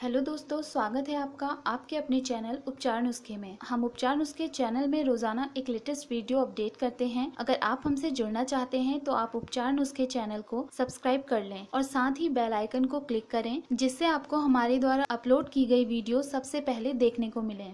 Hello दोस्तों, स्वागत है आपका आपके अपने चैनल उपचार नुस्खे में। हम उपचार नुस्खे चैनल में रोज़ाना एक लेटेस्ट वीडियो अपडेट करते हैं। अगर आप हमसे जुड़ना चाहते हैं तो आप उपचार नुस्खे चैनल को सब्सक्राइब कर लें और साथ ही बेल आइकन को क्लिक करें, जिससे आपको हमारे द्वारा अपलोड की गई वीडियो सबसे पहले देखने को मिले।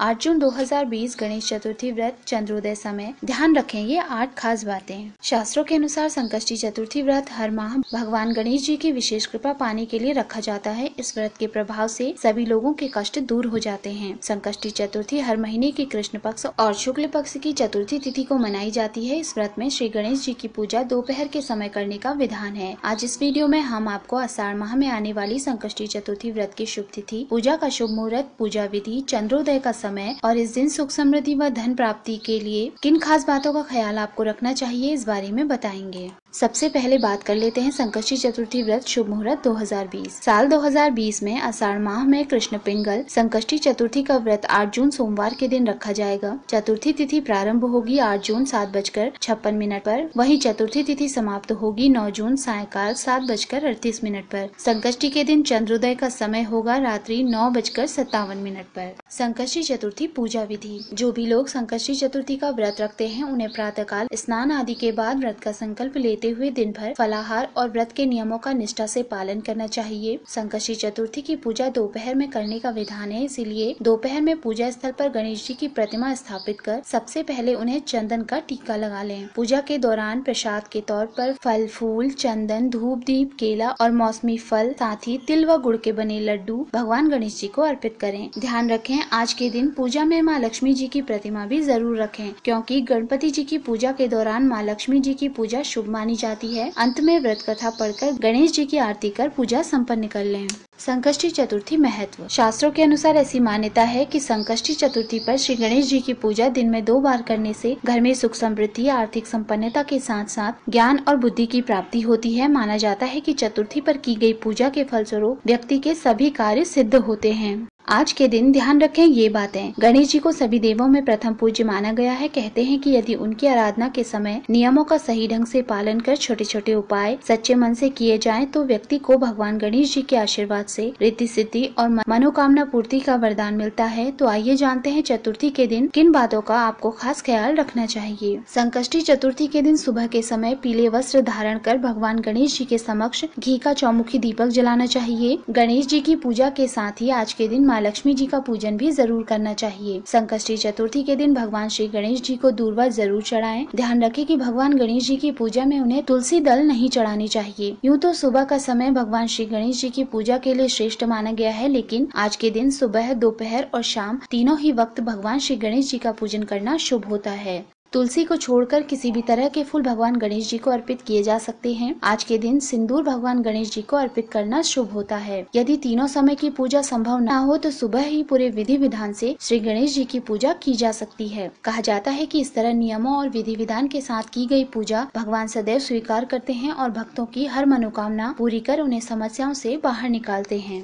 आठ जून 2020 गणेश चतुर्थी व्रत चंद्रोदय समय। ध्यान रखें, ये आठ खास बातें शास्त्रों के अनुसार संकष्टी चतुर्थी व्रत हर माह भगवान गणेश जी की विशेष कृपा पाने के लिए रखा जाता है। इस व्रत के प्रभाव से सभी लोगों के कष्ट दूर हो जाते हैं। संकष्टी चतुर्थी हर महीने की कृष्ण पक्ष और शुक्ल पक्ष की चतुर्थी तिथि को मनाई जाती है। इस व्रत में श्री गणेश जी की पूजा दोपहर के समय करने का विधान है। आज इस वीडियो में हम आपको आषाढ़ माह में आने वाली संकष्टी चतुर्थी व्रत की शुभ तिथि, पूजा का शुभ मुहूर्त, पूजा विधि, चंद्रोदय का समय और इस दिन सुख समृद्धि व धन प्राप्ति के लिए किन खास बातों का ख्याल आपको रखना चाहिए, इस बारे में बताएँगे। सबसे पहले बात कर लेते हैं संकष्टी चतुर्थी व्रत शुभ मुहूर्त 2020 साल 2020 में आषाढ़ माह में कृष्ण पिंगल संकष्टी चतुर्थी का व्रत 8 जून सोमवार के दिन रखा जाएगा। चतुर्थी तिथि प्रारंभ होगी 8 जून सात बजकर छप्पन मिनट पर। वहीं चतुर्थी तिथि समाप्त होगी 9 जून सायकाल सात बजकर अड़तीस मिनट पर। संकष्टी के दिन चंद्रोदय का समय होगा रात्रि नौ बजकर सत्तावन मिनट पर। संकष्टी चतुर्थी पूजा विधि। जो भी लोग संकष्टी चतुर्थी का व्रत रखते हैं, उन्हें प्रातः काल स्नान आदि के बाद व्रत का संकल्प लेते करते हुए दिन भर फलाहार और व्रत के नियमों का निष्ठा से पालन करना चाहिए। संकष्टी चतुर्थी की पूजा दोपहर में करने का विधान है, इसीलिए दोपहर में पूजा स्थल पर गणेश जी की प्रतिमा स्थापित कर सबसे पहले उन्हें चंदन का टीका लगा लें। पूजा के दौरान प्रसाद के तौर पर फल, फूल, चंदन, धूप, दीप, केला और मौसमी फल, साथ ही तिल व गुड़ के बने लड्डू भगवान गणेश जी को अर्पित करें। ध्यान रखें, आज के दिन पूजा में माँ लक्ष्मी जी की प्रतिमा भी ज़रूर रखें, क्योंकि गणपति जी की पूजा के दौरान माँ लक्ष्मी जी की पूजा शुभ मानी मानी जाती है। अंत में व्रत कथा पढ़कर गणेश जी की आरती कर पूजा संपन्न कर लें। संकष्टी चतुर्थी महत्व। शास्त्रों के अनुसार ऐसी मान्यता है कि संकष्टी चतुर्थी पर श्री गणेश जी की पूजा दिन में दो बार करने से घर में सुख समृद्धि, आर्थिक संपन्नता के साथ साथ ज्ञान और बुद्धि की प्राप्ति होती है। माना जाता है कि चतुर्थी पर की गई पूजा के फलस्वरूप व्यक्ति के सभी कार्य सिद्ध होते हैं। आज के दिन ध्यान रखें ये बातें। गणेश जी को सभी देवों में प्रथम पूज्य माना गया है। कहते हैं कि यदि उनकी आराधना के समय नियमों का सही ढंग से पालन कर छोटे छोटे उपाय सच्चे मन से किए जाएँ तो व्यक्ति को भगवान गणेश जी के आशीर्वाद से रिद्धि सिद्धि और मनोकामना पूर्ति का वरदान मिलता है। तो आइए जानते हैं चतुर्थी के दिन किन बातों का आपको खास ख्याल रखना चाहिए। संकष्टी चतुर्थी के दिन सुबह के समय पीले वस्त्र धारण कर भगवान गणेश जी के समक्ष घी का चौमुखी दीपक जलाना चाहिए। गणेश जी की पूजा के साथ ही आज के दिन माँ लक्ष्मी जी का पूजन भी ज़रूर करना चाहिए। संकष्टी चतुर्थी के दिन भगवान श्री गणेश जी को दूरवा ज़रूर चढ़ाएँ। ध्यान रखें कि भगवान गणेश जी की पूजा में उन्हें तुलसी दल नहीं चढ़ानी चाहिए। यूँ तो सुबह का समय भगवान श्री गणेश जी की पूजा के लिए श्रेष्ठ माना गया है, लेकिन आज के दिन सुबह, दोपहर और शाम तीनों ही वक्त भगवान श्री गणेश जी का पूजन करना शुभ होता है। तुलसी को छोड़कर किसी भी तरह के फूल भगवान गणेश जी को अर्पित किए जा सकते हैं। आज के दिन सिंदूर भगवान गणेश जी को अर्पित करना शुभ होता है। यदि तीनों समय की पूजा संभव न हो तो सुबह ही पूरे विधि विधान से श्री गणेश जी की पूजा की जा सकती है। कहा जाता है कि इस तरह नियमों और विधि विधान के साथ की गई पूजा भगवान सदैव स्वीकार करते हैं और भक्तों की हर मनोकामना पूरी कर उन्हें समस्याओं से बाहर निकालते हैं।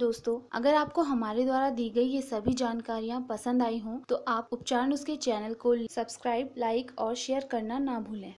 दोस्तों, अगर आपको हमारे द्वारा दी गई ये सभी जानकारियाँ पसंद आई हों तो आप उपचार उसके चैनल को सब्सक्राइब लाइक और शेयर करना ना भूलें।